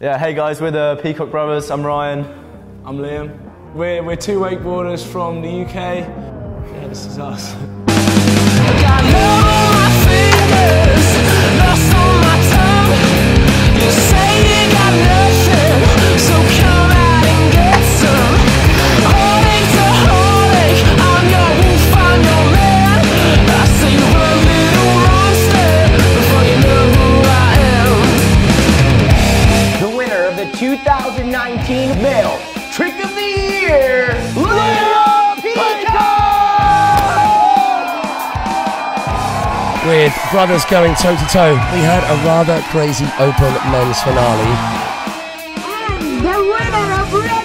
Yeah, hey guys, we're the Peacock Brothers. I'm Ryan. I'm Liam. We're, we're two wakeboarders from the UK. Yeah, this is us. the 2019 Male Trick of the Year, Liam Peacock! with brothers going toe to toe. We had a rather crazy open men's finale. The winner